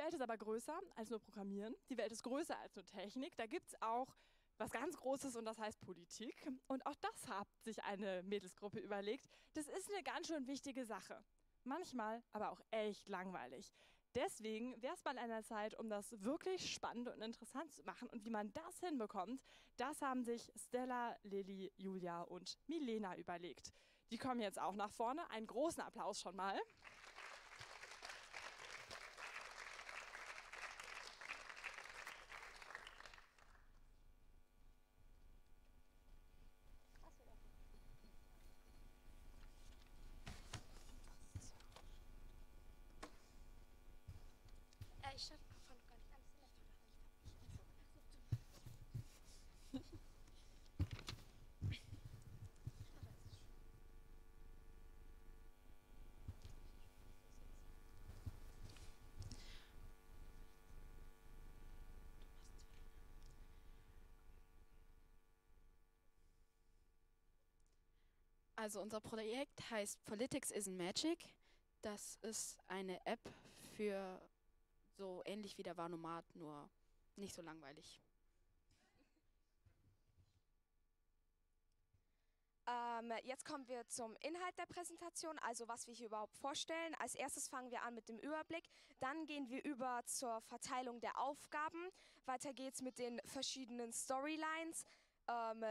Welt ist aber größer als nur Programmieren. Die Welt ist größer als nur Technik. Da gibt es auch was ganz Großes und das heißt Politik. Und auch das hat sich eine Mädelsgruppe überlegt. Das ist eine ganz schön wichtige Sache. Manchmal aber auch echt langweilig. Deswegen wäre es mal an der Zeit, um das wirklich spannend und interessant zu machen. Und wie man das hinbekommt, das haben sich Stella, Lilly, Julia und Milena überlegt. Die kommen jetzt auch nach vorne. Einen großen Applaus schon mal. Äh, ich stand von gar nicht an. Also unser Projekt heißt Politics isn't Magic. Das ist eine App für so ähnlich wie der Vanomat, nur nicht so langweilig. Ähm, jetzt kommen wir zum Inhalt der Präsentation, also was wir hier überhaupt vorstellen. Als erstes fangen wir an mit dem Überblick, dann gehen wir über zur Verteilung der Aufgaben. Weiter geht's mit den verschiedenen Storylines, ähm,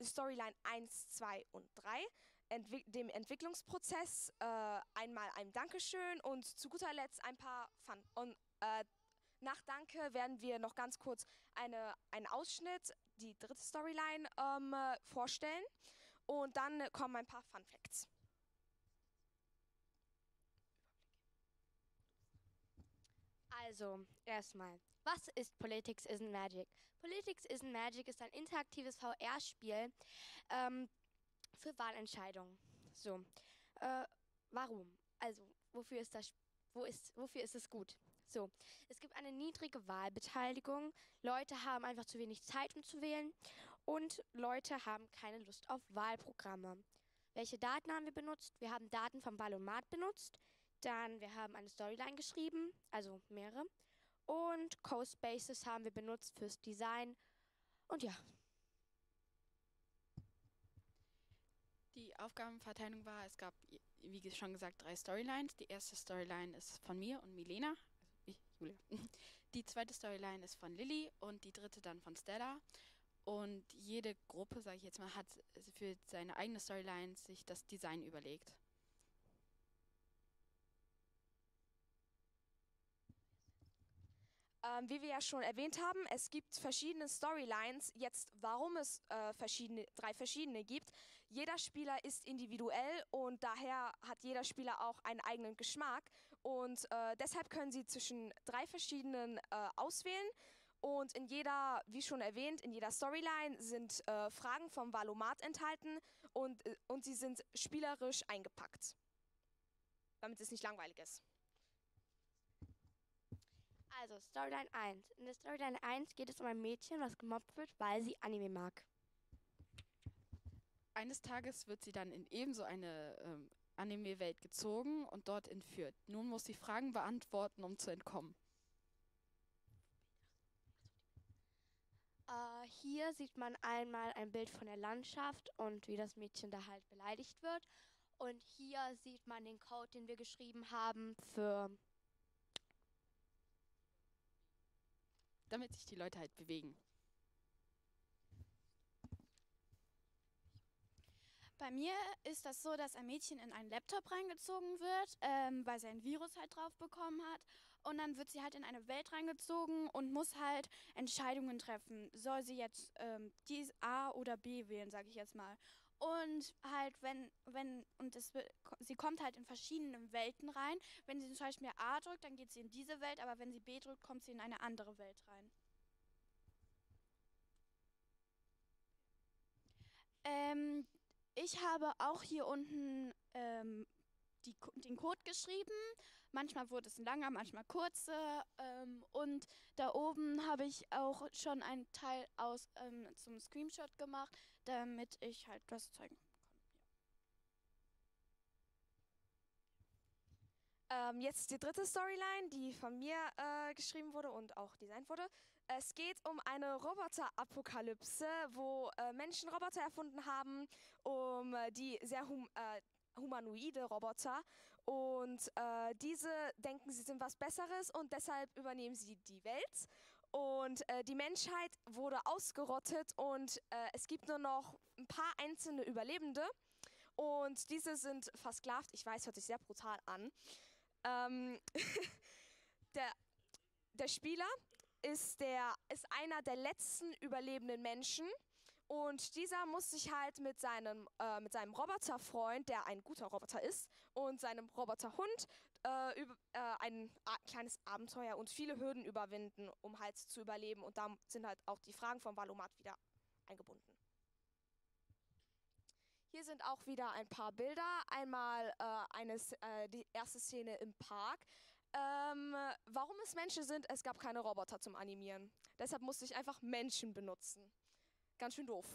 Storyline 1, 2 und 3, Entwick dem Entwicklungsprozess, äh, einmal ein Dankeschön und zu guter Letzt ein paar Fun. Und äh, nach Danke werden wir noch ganz kurz eine, einen Ausschnitt, die dritte Storyline, ähm, äh, vorstellen. Und dann kommen ein paar Fun Facts. Also, erstmal, was ist Politics isn't Magic? Politics isn't Magic ist ein interaktives VR-Spiel ähm, für Wahlentscheidungen. So, äh, warum? Also, wofür ist das, wo ist, wofür ist es gut? So, es gibt eine niedrige Wahlbeteiligung. Leute haben einfach zu wenig Zeit, um zu wählen. Und Leute haben keine Lust auf Wahlprogramme. Welche Daten haben wir benutzt? Wir haben Daten vom Ballomat benutzt. Dann, wir haben eine Storyline geschrieben, also mehrere. Und CoSpaces haben wir benutzt fürs Design. Und ja, Die Aufgabenverteilung war, es gab, wie schon gesagt, drei Storylines. Die erste Storyline ist von mir und Milena, also ich, Julia. Die zweite Storyline ist von Lilly und die dritte dann von Stella. Und jede Gruppe, sage ich jetzt mal, hat für seine eigene Storyline sich das Design überlegt. Ähm, wie wir ja schon erwähnt haben, es gibt verschiedene Storylines. Jetzt, warum es äh, verschiedene, drei verschiedene gibt. Jeder Spieler ist individuell und daher hat jeder Spieler auch einen eigenen Geschmack. Und äh, deshalb können sie zwischen drei verschiedenen äh, auswählen. Und in jeder, wie schon erwähnt, in jeder Storyline sind äh, Fragen vom Valomat enthalten und, äh, und sie sind spielerisch eingepackt. Damit es nicht langweilig ist. also Storyline 1. In der Storyline 1 geht es um ein Mädchen, was gemobbt wird, weil sie Anime mag. Eines Tages wird sie dann in ebenso eine ähm, Anime-Welt gezogen und dort entführt. Nun muss sie Fragen beantworten, um zu entkommen. Äh, hier sieht man einmal ein Bild von der Landschaft und wie das Mädchen da halt beleidigt wird. Und hier sieht man den Code, den wir geschrieben haben für damit sich die Leute halt bewegen. Bei mir ist das so, dass ein Mädchen in einen Laptop reingezogen wird, ähm, weil sie ein Virus halt drauf bekommen hat. Und dann wird sie halt in eine Welt reingezogen und muss halt Entscheidungen treffen. Soll sie jetzt ähm, die A oder B wählen, sage ich jetzt mal. Und halt, wenn, wenn, und es, sie kommt halt in verschiedene Welten rein. Wenn sie zum Beispiel A drückt, dann geht sie in diese Welt, aber wenn sie B drückt, kommt sie in eine andere Welt rein. Ähm, ich habe auch hier unten ähm, die, den Code geschrieben. Manchmal wurde es ein langer, manchmal kurzer. Ähm, und da oben habe ich auch schon einen Teil aus ähm, zum Screenshot gemacht, damit ich halt das zeigen kann. Ähm, jetzt die dritte Storyline, die von mir äh, geschrieben wurde und auch designt wurde. Es geht um eine Roboter-Apokalypse, wo äh, Menschen Roboter erfunden haben, um äh, die sehr hum äh, humanoide Roboter. Und äh, diese denken, sie sind was Besseres und deshalb übernehmen sie die Welt. Und äh, die Menschheit wurde ausgerottet und es gibt nur noch ein paar einzelne Überlebende. Und diese sind versklavt. Ich weiß, hört sich sehr brutal an. Ähm der, der Spieler ist, der, ist einer der letzten überlebenden Menschen. Und dieser muss sich halt mit seinem, äh, mit seinem Roboterfreund, der ein guter Roboter ist, und seinem Roboterhund äh, über, äh, ein kleines Abenteuer und viele Hürden überwinden, um halt zu überleben. Und da sind halt auch die Fragen von Valomat wieder eingebunden. Hier sind auch wieder ein paar Bilder. Einmal äh, eine, äh, die erste Szene im Park. Ähm, warum es Menschen sind, es gab keine Roboter zum Animieren. Deshalb musste ich einfach Menschen benutzen. Ganz schön doof.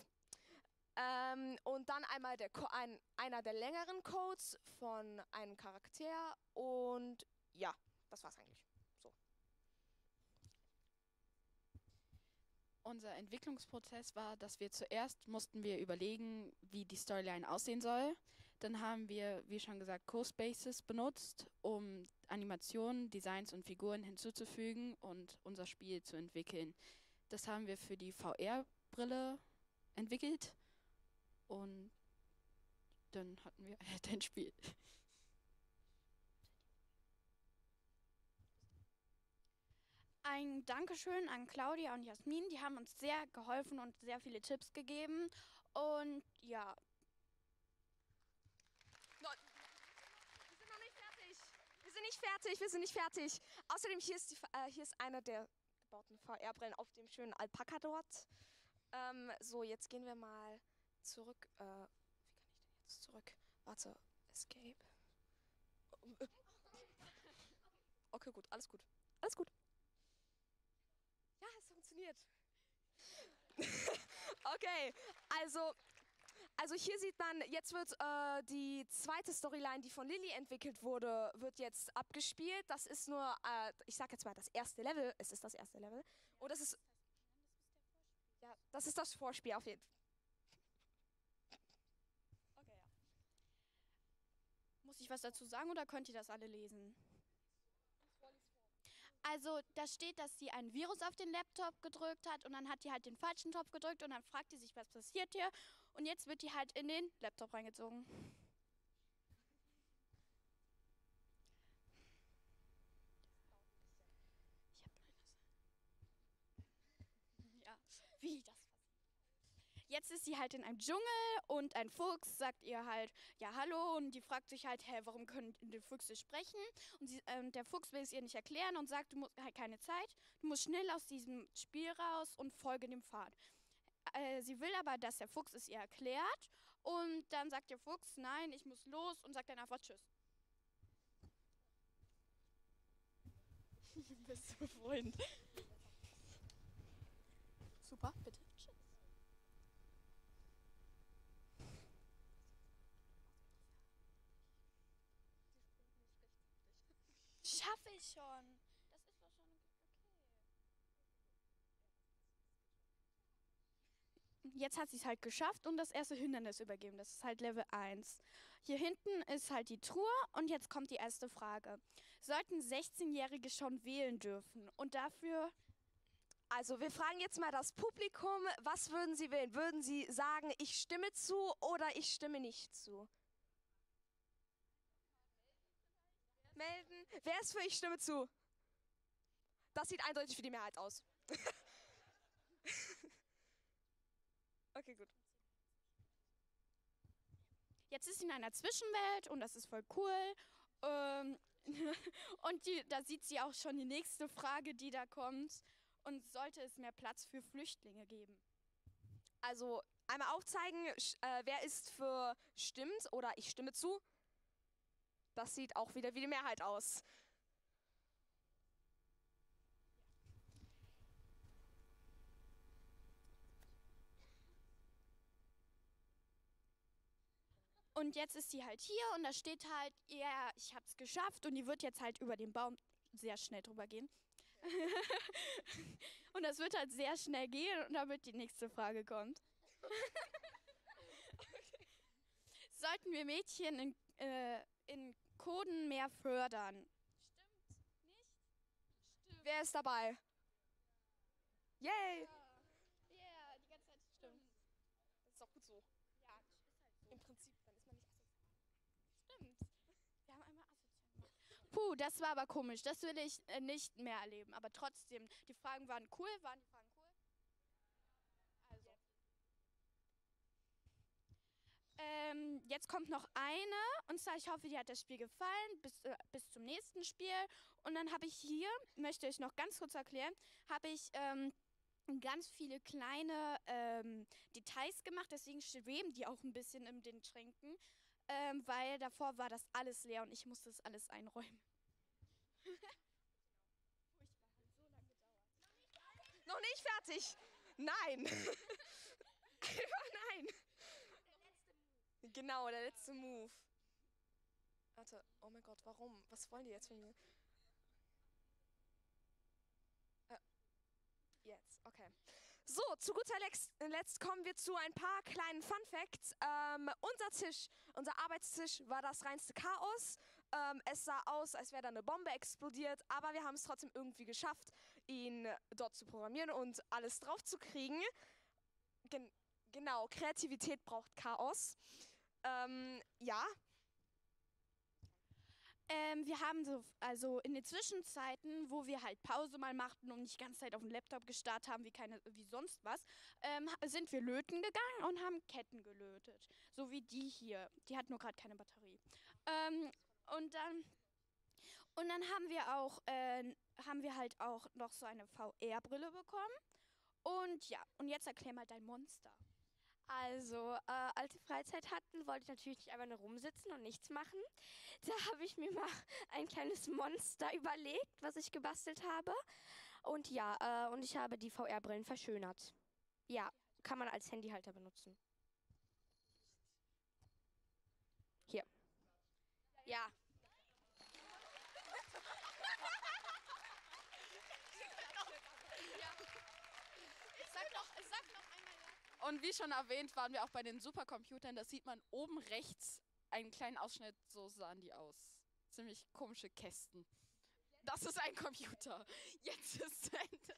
Ähm, und dann einmal der ein, einer der längeren Codes von einem Charakter. Und ja, das war's eigentlich. So. Unser Entwicklungsprozess war, dass wir zuerst mussten wir überlegen, wie die Storyline aussehen soll. Dann haben wir, wie schon gesagt, Co-Spaces benutzt, um Animationen, Designs und Figuren hinzuzufügen und unser Spiel zu entwickeln. Das haben wir für die VR-Brille entwickelt und dann hatten wir halt ein Spiel. Ein Dankeschön an Claudia und Jasmin, die haben uns sehr geholfen und sehr viele Tipps gegeben. Und ja. Wir sind noch nicht fertig. Wir sind nicht fertig, wir sind nicht fertig. Außerdem, hier ist, die, äh, hier ist einer der gebauten VR-Brillen auf dem schönen Alpaka dort. Ähm, so, jetzt gehen wir mal zurück. Äh, wie kann ich denn jetzt zurück? Warte, Escape. Okay, gut, alles gut. Alles gut. Ja, es funktioniert. okay, also, also hier sieht man, jetzt wird äh, die zweite Storyline, die von Lilly entwickelt wurde, wird jetzt abgespielt. Das ist nur, äh, ich sag jetzt mal, das erste Level. Es ist das erste Level. Und das ist, ja, das ist das Vorspiel auf jeden Fall. Okay, ja. Muss ich was dazu sagen oder könnt ihr das alle lesen? Also da steht, dass sie ein Virus auf den Laptop gedrückt hat und dann hat die halt den falschen Topf gedrückt und dann fragt die sich, was passiert hier. Und jetzt wird die halt in den Laptop reingezogen. Ja, wie das Jetzt ist sie halt in einem Dschungel und ein Fuchs sagt ihr halt, ja hallo und die fragt sich halt, hä, warum können die Füchse sprechen? Und sie, äh, der Fuchs will es ihr nicht erklären und sagt, du musst halt keine Zeit, du musst schnell aus diesem Spiel raus und folge dem Pfad. Äh, sie will aber, dass der Fuchs es ihr erklärt und dann sagt der Fuchs, nein, ich muss los und sagt dann einfach Tschüss. Beste Freund. Super, bitte. Schaffe ich schon. Das ist doch schon okay. Jetzt hat sie es halt geschafft und das erste Hindernis übergeben. Das ist halt Level 1. Hier hinten ist halt die Truhe und jetzt kommt die erste Frage. Sollten 16-Jährige schon wählen dürfen? Und dafür also wir fragen jetzt mal das Publikum, was würden Sie wählen? Würden Sie sagen, ich stimme zu oder ich stimme nicht zu? melden. Wer ist für ich stimme zu? Das sieht eindeutig für die Mehrheit aus. okay, gut. Jetzt ist sie in einer Zwischenwelt und das ist voll cool. Ähm, und die, da sieht sie auch schon die nächste Frage, die da kommt. Und sollte es mehr Platz für Flüchtlinge geben? Also einmal aufzeigen, äh, wer ist für stimmt oder ich stimme zu. Das sieht auch wieder wie die Mehrheit aus. Und jetzt ist sie halt hier und da steht halt, ja, ich hab's geschafft und die wird jetzt halt über den Baum sehr schnell drüber gehen. und das wird halt sehr schnell gehen und damit die nächste Frage kommt. Sollten wir Mädchen in, äh, in Coden mehr fördern? Wer ist dabei? Yay! Ja, die ganze Zeit stimmt. Das ist auch gut so. Ja, ist halt so. Im Prinzip, dann ist man nicht asozial. Stimmt. Wir haben einmal asozial gemacht. Puh, das war aber komisch. Das will ich äh, nicht mehr erleben. Aber trotzdem, die Fragen waren cool. Waren die Fragen cool? Also. Ähm, jetzt kommt noch eine. Und zwar, ich hoffe, dir hat das Spiel gefallen. Bis, äh, bis zum nächsten Spiel. Und dann habe ich hier, möchte ich noch ganz kurz erklären, habe ich ähm, ganz viele kleine ähm, Details gemacht. Deswegen schweben die auch ein bisschen in den Schränken. Ähm, weil davor war das alles leer und ich musste das alles einräumen. Noch nicht fertig! Nein! Einfach nein! Genau, der letzte Move. Warte, oh mein Gott, warum? Was wollen die jetzt von mir? Äh, jetzt, okay. So, zu guter Letzt, kommen wir zu ein paar kleinen Fun Facts. Ähm, unser Tisch, unser Arbeitstisch war das reinste Chaos. Ähm, es sah aus, als wäre da eine Bombe explodiert, aber wir haben es trotzdem irgendwie geschafft, ihn dort zu programmieren und alles drauf zu kriegen. Gen genau, Kreativität braucht Chaos. Ähm, ja, Ähm, wir haben so, also in den Zwischenzeiten, wo wir halt Pause mal machten und nicht die ganze Zeit auf dem Laptop gestarrt haben, wie, keine, wie sonst was, ähm, sind wir löten gegangen und haben Ketten gelötet. So wie die hier. Die hat nur gerade keine Batterie. Ähm, und dann. Und dann haben wir auch, äh, haben wir halt auch noch so eine VR-Brille bekommen. Und ja, und jetzt erklär mal dein Monster. Also, äh, als wir Freizeit hatten, wollte ich natürlich nicht einfach nur rumsitzen und nichts machen. Da habe ich mir mal ein kleines Monster überlegt, was ich gebastelt habe. Und ja, äh, und ich habe die VR-Brillen verschönert. Ja, kann man als Handyhalter benutzen. Hier. Ja. Sag noch, sag noch einmal ja. Und wie schon erwähnt, waren wir auch bei den Supercomputern. Da sieht man oben rechts einen kleinen Ausschnitt, so sahen die aus. Ziemlich komische Kästen. Das ist ein Computer. Jetzt ist Ende.